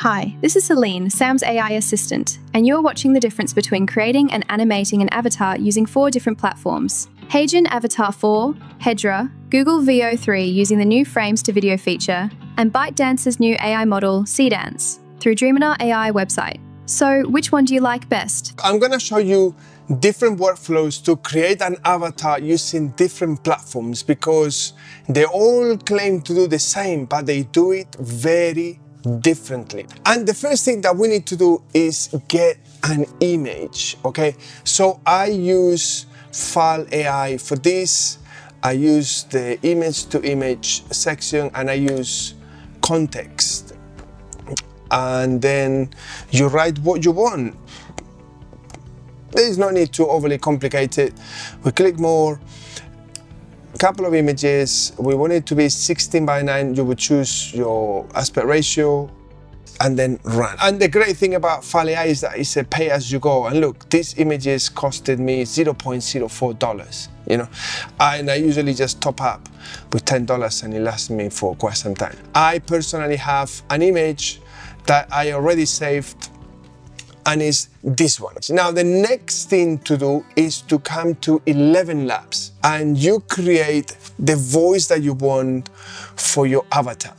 Hi, this is Celine, Sam's AI assistant, and you're watching the difference between creating and animating an avatar using four different platforms. HeyGen Avatar 4, Hedra, Google Veo 3 using the new frames to video feature, and ByteDance's new AI model, Seedance, through Dreamina AI website. So, which one do you like best? I'm gonna show you different workflows to create an avatar using different platforms because they all claim to do the same, but they do it very differently. And the first thing that we need to do is get an image, okay? So I use Fal AI for this. I use the image to image section and I use Kontext. And then you write what you want. There's no need to overly complicate it. We click more, couple of images. We want it to be 16 by 9. You would choose your aspect ratio and then run. And the great thing about Fal AI is that it's a pay as you go. And look, these images costed me $0.04, you know, and I usually just top up with $10 and it lasts me for quite some time. I personally have an image that I already saved and it's this one. Now the next thing to do is to come to ElevenLabs and you create the voice that you want for your avatar.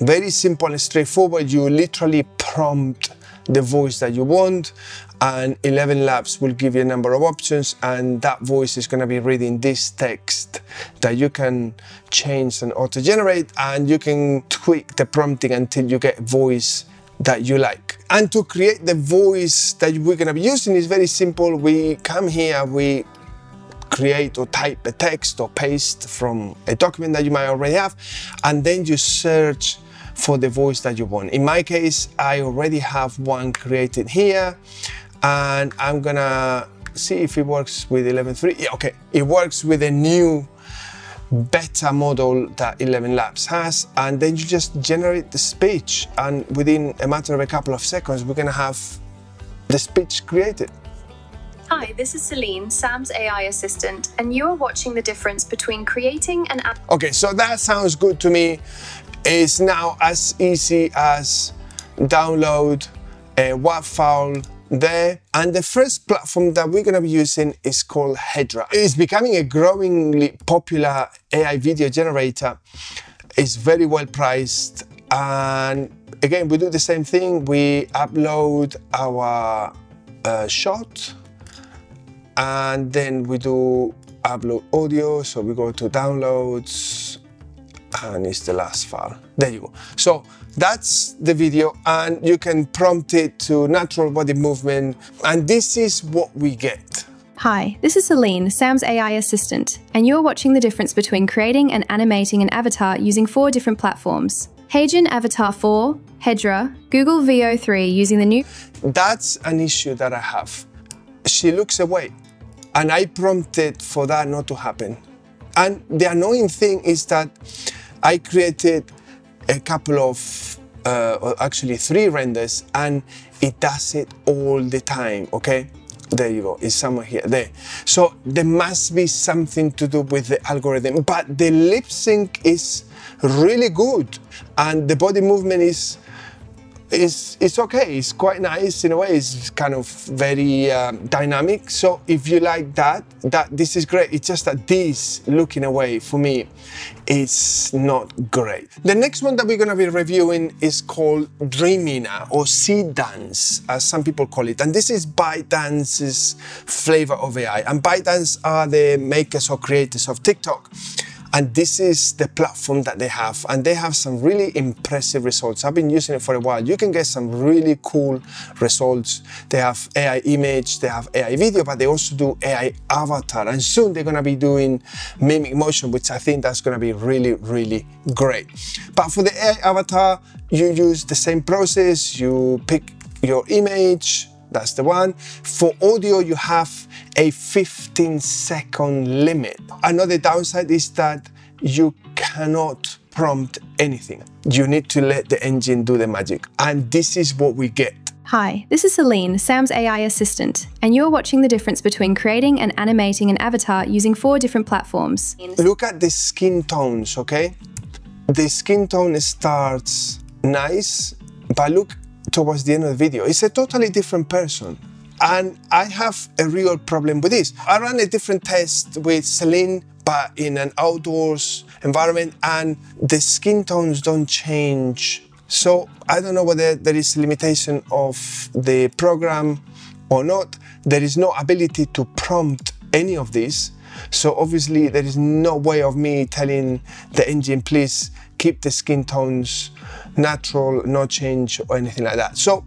Very simple and straightforward. You literally prompt the voice that you want and ElevenLabs will give you a number of options and that voice is going to be reading this text that you can change and auto-generate and you can tweak the prompting until you get voice that you like. And to create the voice that we're gonna be using is very simple. We come here, we create or type a text or paste from a document that you might already have, and then you search for the voice that you want. In my case, I already have one created here, and I'm gonna see if it works with 11.3. Yeah, okay, it works with a new beta model that ElevenLabs has, and then you just generate the speech, and within a matter of a couple of seconds, we're gonna have the speech created. Hi, this is Celine, Sam's AI assistant, and you are watching the difference between creating and... Okay, so that sounds good to me. It's now as easy as download a WAV file there. And the first platform that we're going to be using is called Hedra. It's becoming a growingly popular AI video generator. It's very well priced. And again, we do the same thing. We upload our uh, shot and then we do upload audio. So we go to downloads and it's the last file. There you go. So that's the video and you can prompt it to natural body movement and this is what we get. Hi, this is Celine, Sam's AI assistant, and you're watching the difference between creating and animating an avatar using four different platforms. HeyGen Avatar 4, Hedra, Google Veo 3 using the new... That's an issue that I have. She looks away and I prompted for that not to happen. And the annoying thing is that I created a couple of, uh, actually three renders and it does it all the time, okay? There you go, it's somewhere here, there. So there must be something to do with the algorithm, but the lip sync is really good and the body movement is it's, it's okay. It's quite nice in a way. It's kind of very um, dynamic. So if you like that, that this is great. It's just that this looking away for me, it's not great. The next one that we're going to be reviewing is called Dreamina or Seedance, as some people call it. And this is ByteDance's flavor of AI. And ByteDance are the makers or creators of TikTok. And this is the platform that they have. And they have some really impressive results. I've been using it for a while. You can get some really cool results. They have AI image, they have AI video, but they also do AI avatar. And soon they're gonna be doing mimic motion, which I think that's gonna be really, really great. But for the AI avatar, you use the same process. You pick your image, that's the one. For audio, you have a 15 second limit. Another downside is that you cannot prompt anything. You need to let the engine do the magic. And this is what we get. Hi, this is Celine, Sam's AI assistant, and you're watching the difference between creating and animating an avatar using four different platforms. Look at the skin tones, okay? The skin tone starts nice but look towards the end of the video. It's a totally different person. And I have a real problem with this. I ran a different test with Celine, but in an outdoors environment, and the skin tones don't change. So I don't know whether there is a limitation of the program or not. There is no ability to prompt any of this. So obviously there is no way of me telling the engine, please keep the skin tones natural, no change or anything like that. So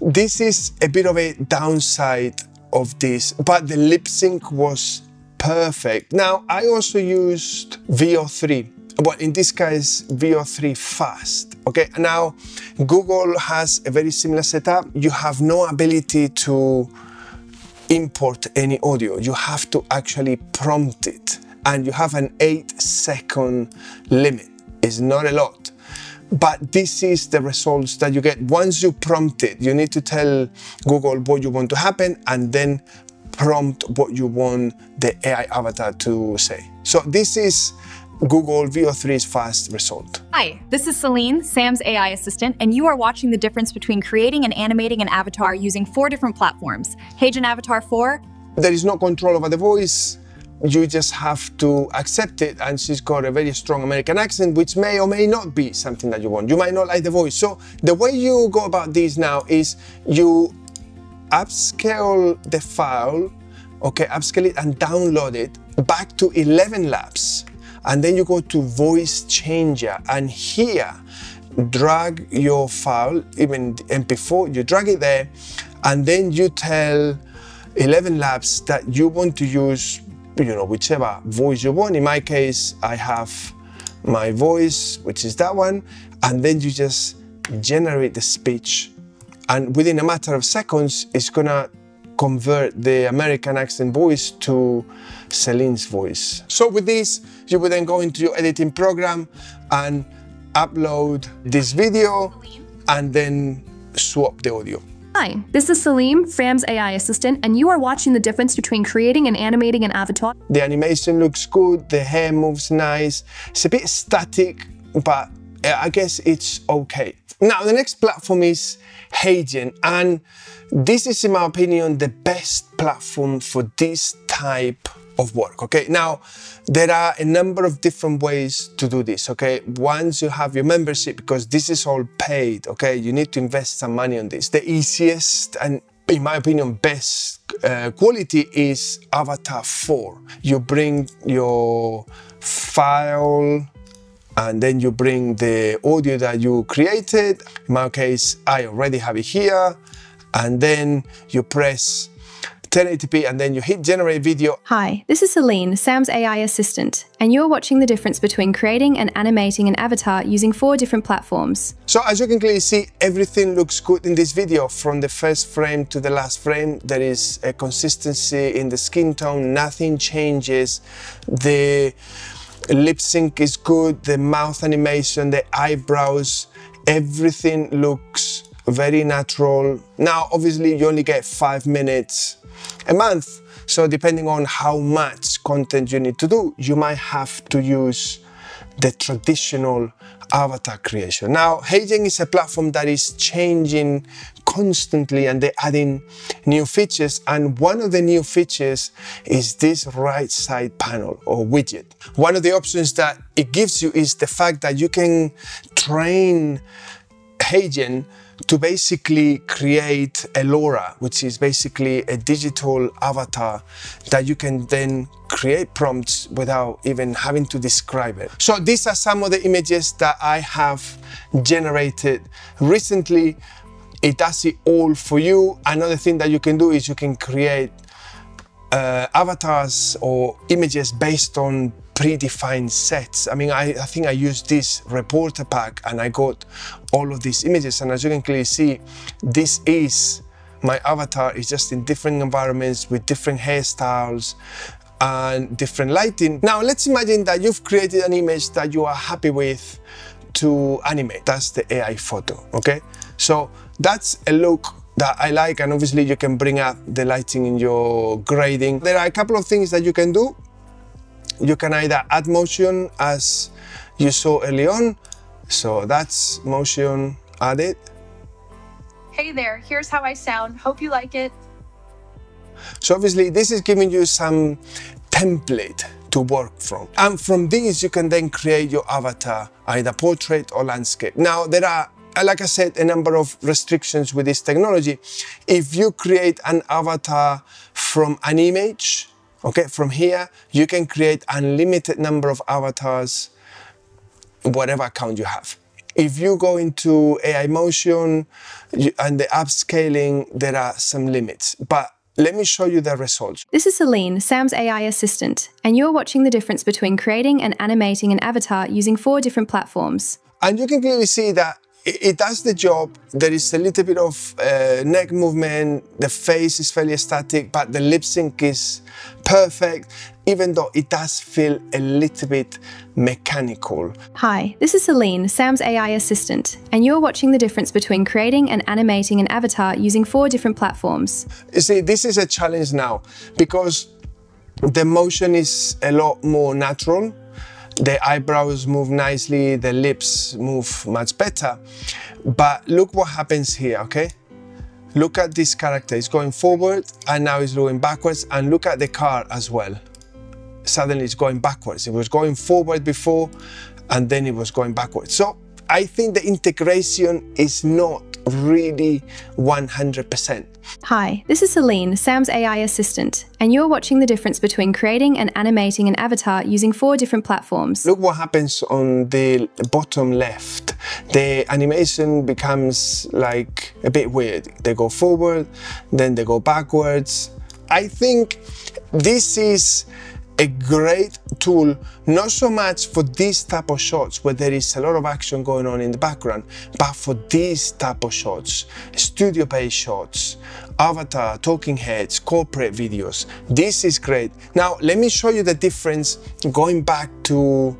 this is a bit of a downside of this, but the lip sync was perfect. Now I also used Veo 3 but in this case Veo 3 fast okay? Now google has a very similar setup. You have no ability to import any audio. You have to actually prompt it and you have an eight second limit. It's not a lot but this is the results that you get once you prompt it you need to tell google what you want to happen and then prompt what you want the ai avatar to say so this is Google Veo 3's fast result. Hi, this is Celine, Sam's AI assistant, and you are watching the difference between creating and animating an avatar using four different platforms. HeyGen Avatar 4. There is no control over the voice. You just have to accept it, and she's got a very strong American accent, which may or may not be something that you want. You might not like the voice. So the way you go about this now is you upscale the file, okay, upscale it and download it back to ElevenLabs and then you go to voice changer and here drag your file even mp4 you drag it there and then you tell ElevenLabs that you want to use you know whichever voice you want in my case i have my voice which is that one and then you just generate the speech and within a matter of seconds it's gonna convert the American accent voice to Celine's voice. So with this, you would then go into your editing program and upload this video and then swap the audio. Hi, this is Salim, Fram's AI assistant, and you are watching the difference between creating and animating an avatar. The animation looks good, the hair moves nice. It's a bit static, but I guess it's okay. Now, the next platform is HeyGen, and this is, in my opinion, the best platform for this type of work, okay? Now, there are a number of different ways to do this, okay? Once you have your membership, because this is all paid, okay? You need to invest some money on this. The easiest and in my opinion, best uh, quality is Avatar 4. You bring your file and then you bring the audio that you created. In my case, I already have it here. And then you press 1080p and then you hit generate video. Hi, this is Celine, Sam's AI assistant, and you're watching the difference between creating and animating an avatar using four different platforms. So as you can clearly see, everything looks good in this video. From the first frame to the last frame, there is a consistency in the skin tone, nothing changes. The lip sync is good, the mouth animation, the eyebrows, everything looks very natural. Now, obviously, you only get five minutes a month. So depending on how much content you need to do, you might have to use the traditional avatar creation. Now, HeyGen is a platform that is changing constantly and they're adding new features. And one of the new features is this right side panel or widget. One of the options that it gives you is the fact that you can train HeyGen to basically create a LoRA, which is basically a digital avatar that you can then create prompts without even having to describe it. So these are some of the images that I have generated recently. It does it all for you. Another thing that you can do is you can create uh, avatars or images based on predefined sets. I mean, I, I, think I used this reporter pack and I got all of these images. And as you can clearly see, this is my avatar is just in different environments with different hairstyles and different lighting. Now, let's imagine that you've created an image that you are happy with to animate. That's the AI photo, okay? So that's a look that I like and obviously you can bring up the lighting in your grading. There are a couple of things that you can do you can either add motion as you saw early on. So that's motion added. Hey there, here's how I sound. Hope you like it. So obviously this is giving you some template to work from. And from these you can then create your avatar, either portrait or landscape. Now there are like I said, a number of restrictions with this technology. If you create an avatar from an image, okay, from here, you can create unlimited number of avatars, whatever account you have. If you go into AI Motion and the upscaling, there are some limits, but let me show you the results. This is Celine, Sam's AI assistant, and you're watching the difference between creating and animating an avatar using four different platforms. And you can clearly see that it, does the job. There is a little bit of uh, neck movement. The face is fairly static, but the lip sync is perfect, even though it does feel a little bit mechanical. Hi, this is Celine, Sam's AI assistant, and you're watching the difference between creating and animating an avatar using four different platforms. You see, this is a challenge now because the motion is a lot more natural the eyebrows move nicely, the lips move much better. But look what happens here, okay? Look at this character, it's going forward and now it's going backwards and look at the car as well. Suddenly it's going backwards. It was going forward before and then it was going backwards. So I think the integration is not really 100%. Hi, this is Celine, Sam's AI assistant, and you're watching the difference between creating and animating an avatar using four different platforms. Look what happens on the bottom left. The animation becomes like a bit weird. They go forward, then they go backwards. I think this is a great tool, not so much for these type of shots where there is a lot of action going on in the background, but for these type of shots, studio-based shots, avatar, talking heads, corporate videos. This is great. Now, let me show you the difference going back to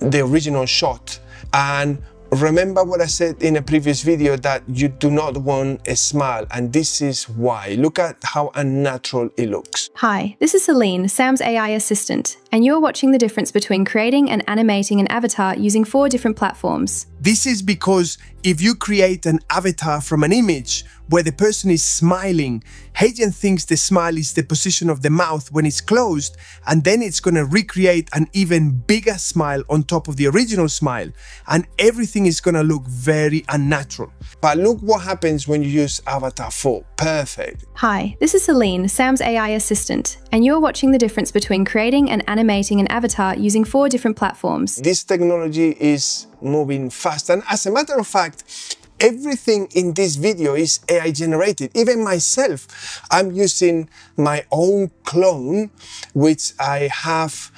the original shot and Remember what I said in a previous video that you do not want a smile and this is why. Look at how unnatural it looks. Hi, this is Celine, Sam's AI assistant, and you're watching the difference between creating and animating an avatar using four different platforms. This is because if you create an avatar from an image where the person is smiling, HeyGen thinks the smile is the position of the mouth when it's closed, and then it's going to recreate an even bigger smile on top of the original smile, and everything is going to look very unnatural. But look what happens when you use Avatar 4. Perfect. Hi, this is Celine, Sam's AI assistant, and you're watching the difference between creating and animating an avatar using four different platforms. This technology is moving fast. And as a matter of fact, everything in this video is AI generated. Even myself, I'm using my own clone, which I have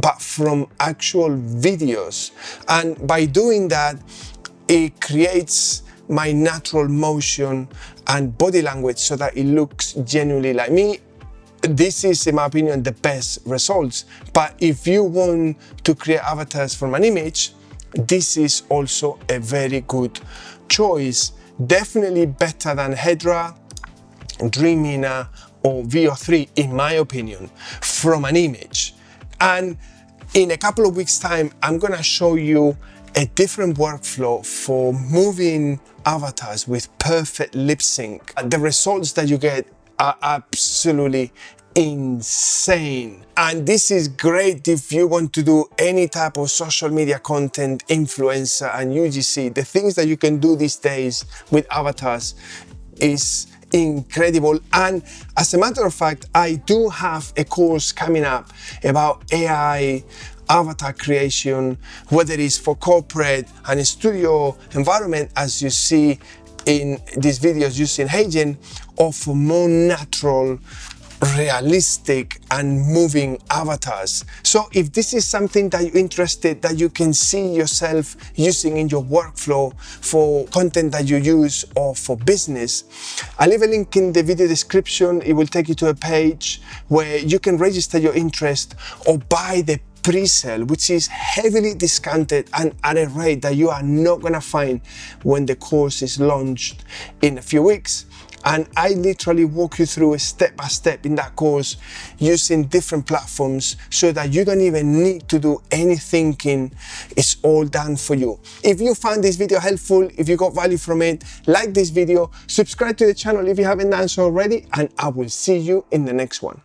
but from actual videos. And by doing that, it creates my natural motion and body language so that it looks genuinely like me this is, in my opinion, the best results. But if you want to create avatars from an image, this is also a very good choice. Definitely better than Hedra, Dreamina, or Veo 3, in my opinion, from an image. And in a couple of weeks' time, I'm gonna show you a different workflow for moving avatars with perfect lip sync. The results that you get are absolutely insane. And this is great if you want to do any type of social media content, influencer and UGC. The things that you can do these days with avatars is incredible. And as a matter of fact, I do have a course coming up about AI avatar creation, whether it's for corporate and studio environment, as you see in these videos using HeyGen, or for more natural realistic and moving avatars. So if this is something that you're interested, that you can see yourself using in your workflow for content that you use or for business, I'll leave a link in the video description. It will take you to a page where you can register your interest or buy the pre-sale, which is heavily discounted and at a rate that you are not gonna find when the course is launched in a few weeks. And I literally walk you through a step by step in that course using different platforms so that you don't even need to do any thinking. It's all done for you. If you found this video helpful, if you got value from it, like this video, subscribe to the channel if you haven't done so already, and I will see you in the next one.